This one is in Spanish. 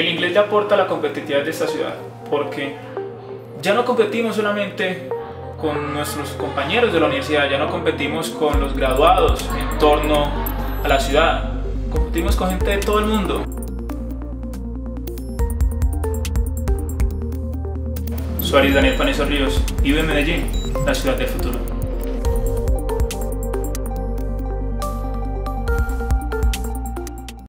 El inglés ya aporta la competitividad de esta ciudad, porque ya no competimos solamente con nuestros compañeros de la universidad, ya no competimos con los graduados en torno a la ciudad, competimos con gente de todo el mundo. Suárez Daniel Panizo Ríos, vive en Medellín, la ciudad del futuro.